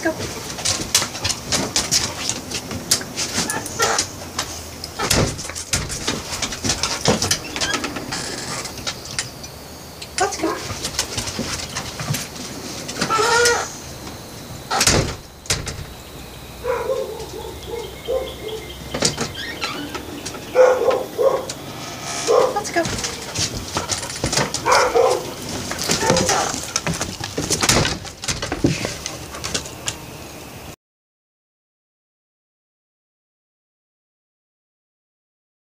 Let's go. Let's go.